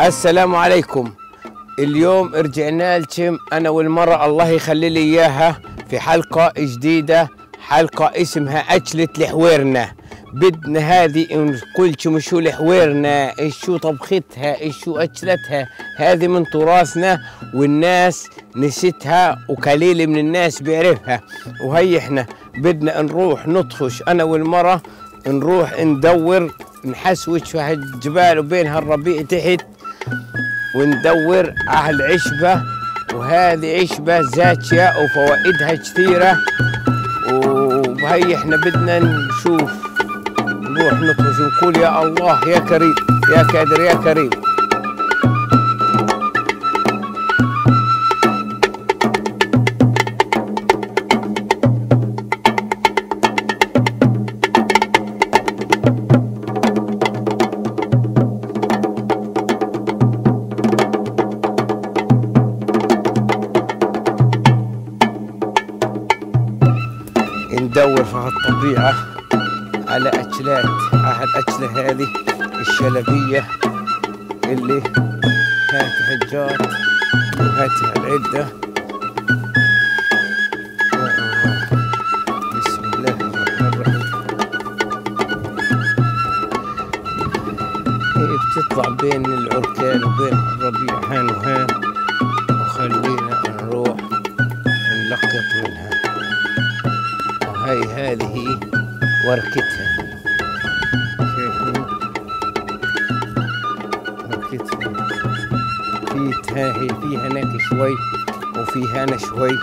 السلام عليكم. اليوم رجعنا لكم. أنا والمرة الله يخلي لي إياها في حلقة جديدة. حلقة اسمها اكلة الحويرنا بدنا هذه نقول لكم شو الحويرنا شو طبختها شو اكلتها هذه من تراثنا والناس نسيتها وقليل من الناس بيعرفها. وهي إحنا بدنا نروح نطفش أنا والمرة نروح ندور نحسوش في هالجبال وبينها الربيع تحت. وندور على العشبة وهذه عشبة زاكية وفوائدها كثيرة. وهي إحنا بدنا نشوف نروح نطفش ونقول يا الله يا كريم يا قادر يا كريم. الشلبية اللي هاتها الجار وهاتها العدة. بسم الله الرحمن الرحيم. بتطلع بين العركان وبين الربيع هان وهان وخلينا نروح نلقط منها. وهي هذه وركتها. هي فيها هناك شوي وفي هنا شوي.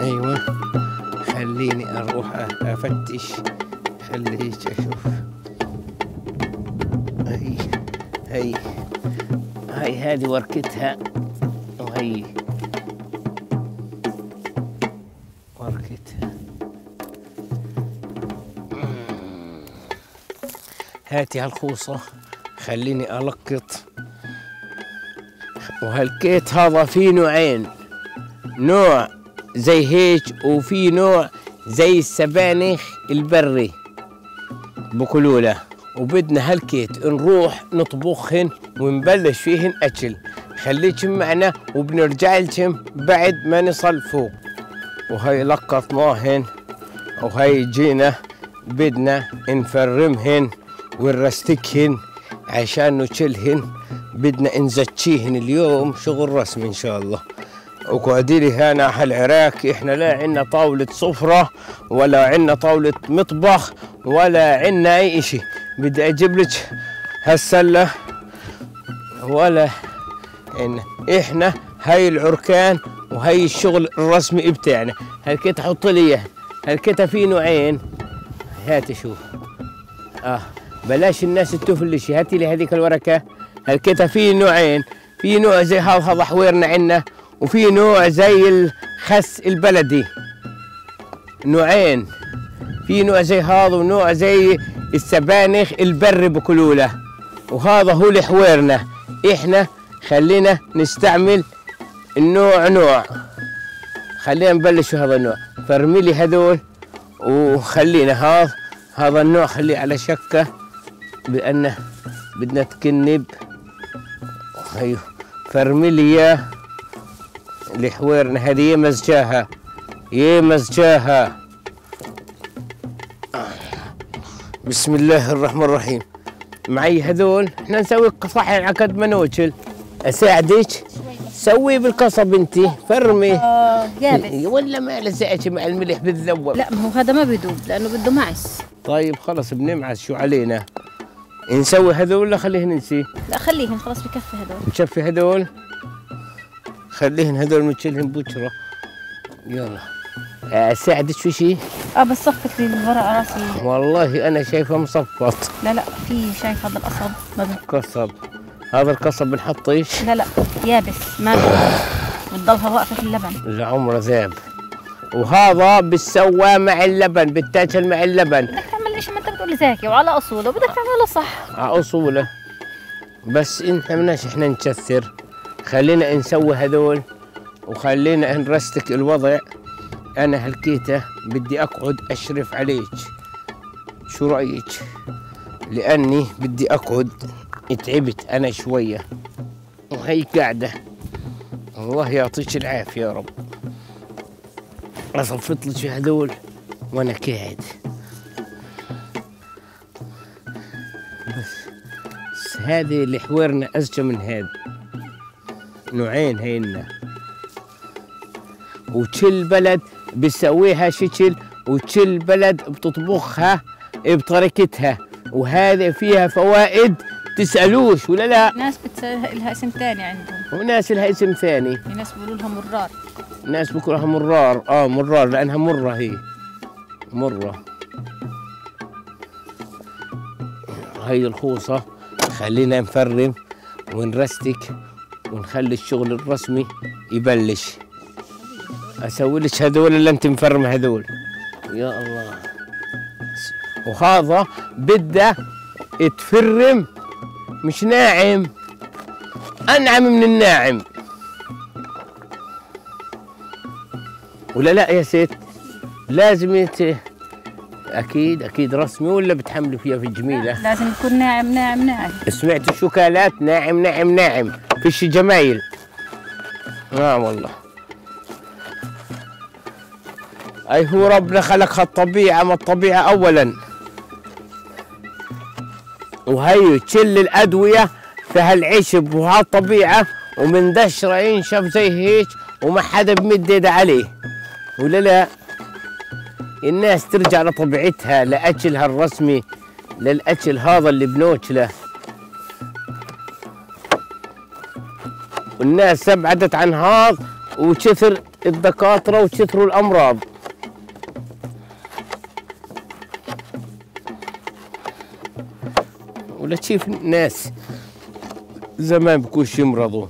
أيوه. خليني أروح أفتش. خليك أشوف. هي هي هي هذه وركتها. وهي. وركتها. هاتي هالخوصة. خليني ألقط. وهالكيت هذا فيه نوعين. نوع زي هيك وفي نوع زي السبانخ البري. بكلولة. وبدنا هالكيت نروح نطبخهن ونبلش فيهن أكل. خليكم معنا وبنرجع لكم بعد ما نصل فوق. وهي لقطناهن وهي جينا بدنا نفرمهن ونرستكهن عشان نشلهن بدنا نزكيهن اليوم شغل رسمي إن شاء الله. وقاعدين هنا على العراق إحنا لا عندنا طاولة سفرة ولا عندنا طاولة مطبخ ولا عندنا أي إشي. بدي أجيب لك هالسلة ولا إن إحنا هاي العركان وهي الشغل الرسمي بتاعنا. هالكيت حط لي اياه هالكيت في نوعين؟ هاتي شوف. آه بلاش الناس تفلش. هاتي لي هذيك الورقه هالكيت في نوعين. في نوع زي هذا هذا حويرنا عندنا وفي نوع زي الخس البلدي. نوعين. في نوع زي هذا ونوع زي السبانخ البر بكلوله. وهذا هو الحويرنا إحنا خلينا نستعمل النوع نوع. خلينا نبلش بهذا النوع. فرمي لي هذول وخلينا هذا هذا النوع خليه على شكة بأنه بدنا تكنب أيوه فرمي لي اياه الحويرنا هذه يمزجاها يمزجاها بسم الله الرحمن الرحيم. معي هذول إحنا نسوي صحن على قد ما نوكل أساعدك؟ سوي بالقصب انت فرمي. آه يابس ولا ما لزقتي مع الملح بالذوب؟ لا ما هو هذا ما بيدوب لأنه بده معس طيب خلص بنمعس شو علينا؟ نسوي هذول ولا خليه ننسي لا خليهن خلاص بكفي هذول. نشفي هذول؟ خليهن هذول نشيلهم بكره يلا. اساعدك في شيء آه بس صفت لي الورق راسي. والله أنا شايفه مصفط لا لا في شايف هذا القصب. ما قصب. هذا القصب بنحطيش؟ لا لا يابس ما بتضلها واقفة في اللبن. العمر ذاب وهذا بتسوى مع اللبن بتاكل مع اللبن. بتقول زاكي وعلى أصوله بدك تعمله صح. على أصوله. بس إنت مناش إحنا نكثر خلينا نسوي هذول وخلينا نرستك الوضع. أنا هالكيته بدي أقعد أشرف عليك. شو رأيك؟ لأني بدي أقعد. تعبت أنا شوية. وهي قاعدة. الله يعطيك العافية يا رب. أصفط لك هذول وأنا قاعد. هذه اللي حوارنا ازكى من هذا نوعين هينا. وكل بلد بيسويها شكل وكل بلد بتطبخها بطريقتها. وهذا فيها فوائد تسألوش ولا لا؟ ناس لها اسم ثاني عندهم. وناس لها اسم ثاني. في ناس بيقولوا لها مرار. ناس بكرهها مرار. آه مرار لأنها مرة هي. مرة. هي الخوصة. خلينا نفرم ونرستك ونخلي الشغل الرسمي يبلش. أسوي لك هذول اللي أنت مفرم هذول. يا الله. وهذا بده يتفرم. مش ناعم. أنعم من الناعم. ولا لا يا ست لازم يت... أكيد أكيد. رسمي ولا بتحملوا فيها في الجميلة؟ لازم يكون ناعم ناعم ناعم. سمعت الشوكالات؟ ناعم ناعم ناعم. فيش جمايل؟ آه والله. أي هو ربنا خلق الطبيعة ما الطبيعة اولا. وهي تشل الأدوية في هالعشب وهالطبيعه ومن دشرة ينشف زي هيك وما حدا بمد ايده عليه. ولا لا؟ الناس ترجع لطبيعتها لأكلها الرسمي للأكل هذا اللي بنوكله. والناس ابعدت عن هذا وكثر الدكاترة وكثروا الأمراض. ولا تشوف ناس زمان بكونش يمرضوا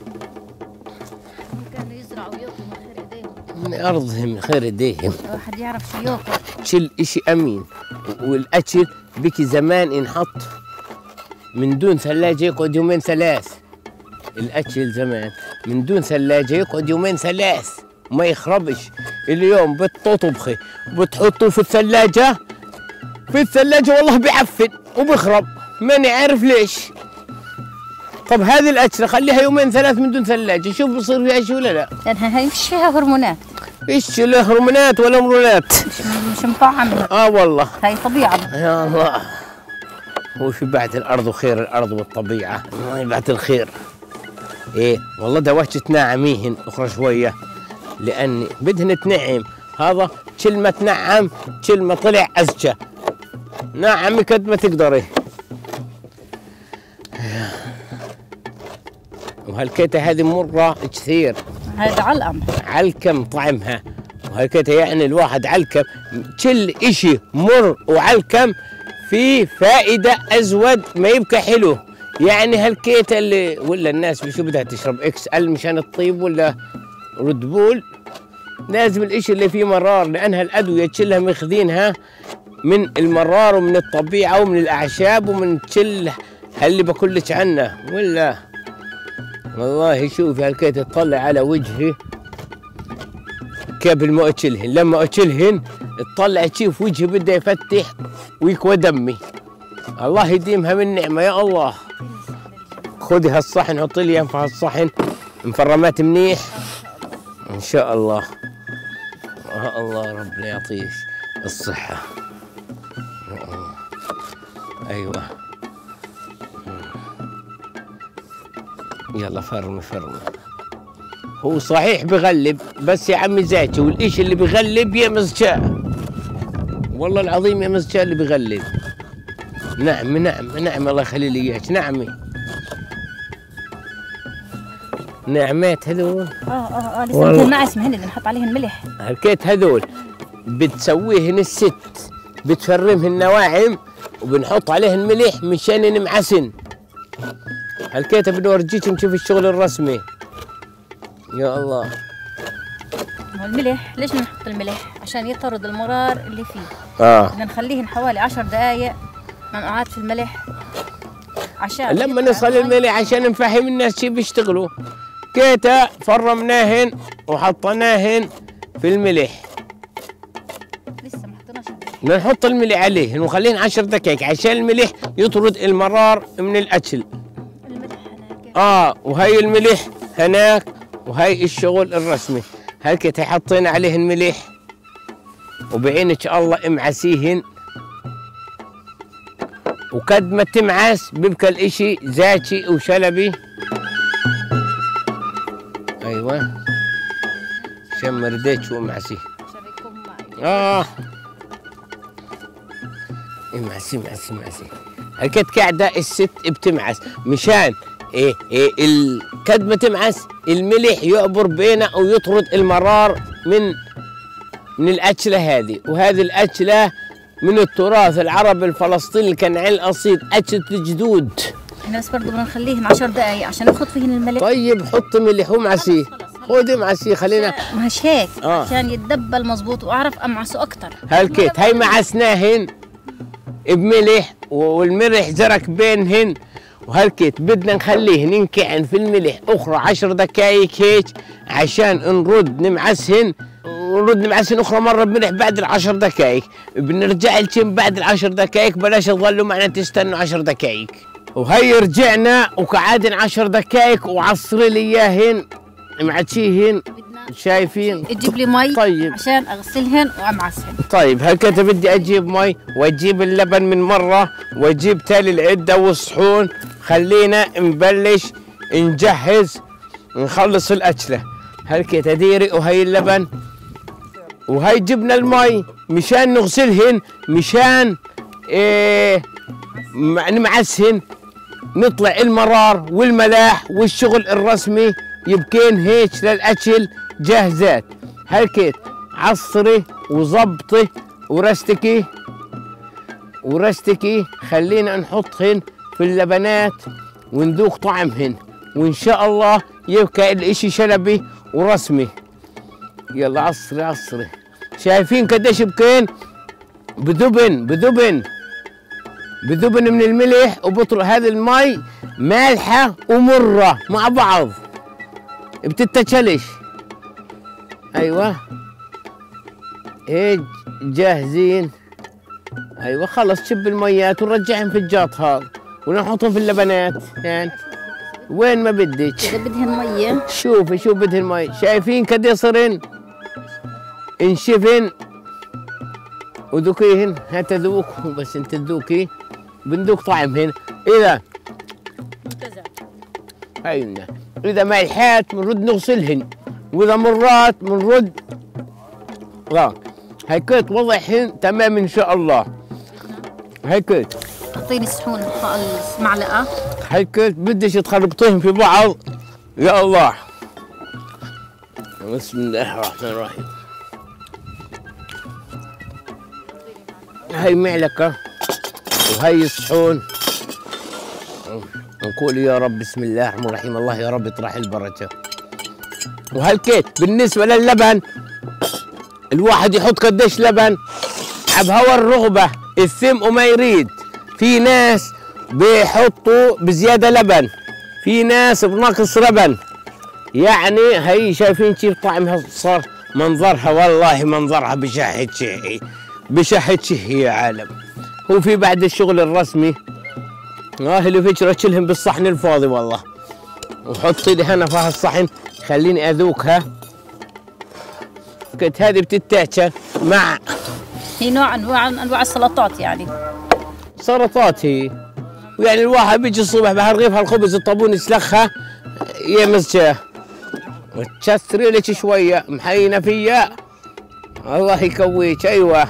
من خير ايديهم الواحد يعرف شو ياكل كل إشي أمين والاكل بكي زمان ينحط من دون ثلاجة يقعد يومين ثلاث. الاكل زمان من دون ثلاجة يقعد يومين ثلاث. ما يخربش. اليوم بتطبخي بتحطه في الثلاجة. في الثلاجة والله بيعفن وبيخرب. ماني عارف ليش. طب هذه الاكله خليها يومين ثلاث من دون ثلاجة شوف بصير فيها شيء ولا لا. لأنها هي مش فيها هرمونات. إيش له هرمونات ولا مرونات؟ مش مطعمة آه والله. هاي طبيعة. يا الله. هو في بعد الأرض وخير الأرض والطبيعة. الله يبعث الخير. إيه والله دوشت تناعميهن أخرى شوية. لأني بدهن تنعم. هذا كل ما تنعم كل ما طلع ازكى نعمي قد ما تقدري. وهالكيتة هذه مرة كثير. هذا علقم علكم طعمها. وهكذا يعني الواحد علكم. كل إشي مر وعلكم في فائدة أزود ما يبقى حلو. يعني هالكيتة اللي ولا الناس بشو بدها تشرب إكس أل مشان الطيب ولا رد بول لازم الإشي اللي فيه مرار لأنها الأدوية كلها ماخذينها من المرار ومن الطبيعة ومن الأعشاب ومن كل اللي بقول لك عنه. ولا والله شوفي هالكيتة تطلع على وجهي. قبل ما اكلهن لما اكلهن تطلع تشوف وجهي بده يفتح ويكوى دمي الله يديمها من نعمة يا الله. خذي هالصحن حطي لي في هالصحن. مفرمات منيح؟ إن شاء الله. يا الله ربنا يعطيك الصحة. أيوه. يلا فرمي فرمي هو صحيح بغلب بس يا عمي زيتي والإشي اللي بغلب؟ يا مزجاء والله العظيم يا مزجاء اللي بغلب. نعم نعم نعم الله يخلي لي إياك. نعمي نعمات هذول؟ آه آه آه لسه والله. مثل معسم هن اللي نحط عليهن ملح. هالكيت هذول. بتسويهن الست بتفرمهن نواعم وبنحط عليهن ملح مشان ينمعسن هالكيت بنورجيك نشوف الشغل الرسمي. يا الله. الملح ليش بنحط الملح؟ عشان يطرد المرار اللي فيه. آه. بدنا نخليهن حوالي عشر دقايق منقوعات في الملح. عشان لما نصل. الملح عشان نفهم الناس كيف بيشتغلوا. كيتا فرمناهن وحطيناهن في الملح. لسه ما حطيناش نحط الملح عليهن ونخليهن عشر دقائق عشان الملح يطرد المرار من الأكل. آه وهي الملح هناك وهي الشغل الرسمي. هلكت حطينا عليه الملح وبعينك الله امعسيهن. وكد ما تمعس بيبقى الإشي زاكي وشلبي. أيوه. عشان ما رديتش معي. آه. امعسي امعسي امعسي. هلكت قاعدة الست بتمعس. مشان إيه إيه ال- قد ما تمعس الملح يعبر بينه ويطرد المرار من من الأكلة هذه. وهذه الأكلة من التراث العربي الفلسطيني الكنعاني الأصيل أكلة الجدود. إحنا بس برضه بدنا نخليهن 10 دقايق عشان ناخذ فيهن الملح. طيب حط ملح ومعسيه. خذي معسيه خلينا. مش هيك آه. عشان يتدبل مظبوط وأعرف أمعسه أكثر هالكيت هاي معسناهن بملح والملح زرك بينهن. وهالكيت بدنا نخليه ننكعن في الملح أخرى عشر دقائق هيك عشان نرد نمعسهن ونرد نمعسهن أخرى مرة بملح بعد العشر دقائق بنرجع لكم بعد العشر دقائق بلاش تظلوا معنا تستنوا عشر دقائق وهي رجعنا وقعدن عشر دقائق وعصري لي إياهن. معتشيهن بدنا شايفين؟ تجيب لي مي طيب. عشان أغسلهن وأمعسهن. طيب هكذا بدي أجيب مي وأجيب اللبن من مرة وأجيب تالي العدة والصحون. خلينا نبلش نجهز نخلص الأكلة. هلكي ديري وهي اللبن. وهي جبنا المي مشان نغسلهن مشان م- نمعسهن. نطلع المرار والملاح والشغل الرسمي. يبكين هيك للأكل جاهزات. هلكيت عصري وظبطي ورستكي ورستكي خلينا نحطهن في اللبنات وندوق طعمهن. وإن شاء الله يبقى الإشي شلبي ورسمي. يلا عصري عصري. شايفين قديش بكين بدبن بدبن. بدبن من الملح وبطرق هذه المي مالحة ومرة مع بعض. بتتشلش. أيوه. هيك جاهزين. أيوه خلص شب الميات ونرجعهم في الجاط هذا ونحطهم في اللبنات. يعني وين ما بدك. إذا بدهن ميه شوفي شوف بدهن مي شايفين قد يصيرن؟ انشفن. وذوقيهن. هات ذوق بس انت تذوقي. بندوق طعمهن. إذا. أيوه اذا مالحات بنرد نغسلهن وإذا مرات بنرد هيك وضعهن تمام إن شاء الله. هيك أعطيني الصحون المعلقة. هيك بدش تخربطيهم في بعض. يا الله. بسم الله الرحمن الرحيم. هاي معلقة وهي الصحون. نقول يا رب بسم الله الرحمن الرحيم. الله يا رب يطرح البركة. وهالكيت بالنسبة للبن؟ الواحد يحط قديش لبن؟ بهوى الرغبة الثم وما يريد. في ناس بيحطوا بزيادة لبن. في ناس بنقص لبن. يعني هي شايفين كيف طعمها صار منظرها؟ والله منظرها بشهة شهي بشهة شهي يا عالم. هو في بعد الشغل الرسمي أهلي فكرة شلهم بالصحن الفاضي والله. وحطي لي هنا في هالصحن خليني اذوقها كنت هذه بتتاكل مع هي نوع انواع أنواع السلطات يعني. سلطات هي. ويعني الواحد بيجي الصبح بهالرغيف هالخبز الطابون يسلخها يمسكها وتشسري لك شوية محينة فيها. الله يكويك أيوه.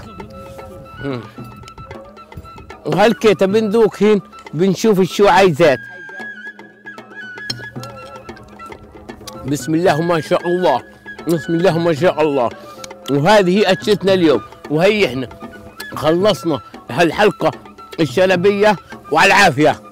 وهالكيتة بندوق هين. بنشوف شو عايزات. بسم الله ما شاء الله. بسم الله ما شاء الله. وهذه هي اكلتنا اليوم. وهي إحنا. خلصنا هالحلقة الشلبية وعلى العافية.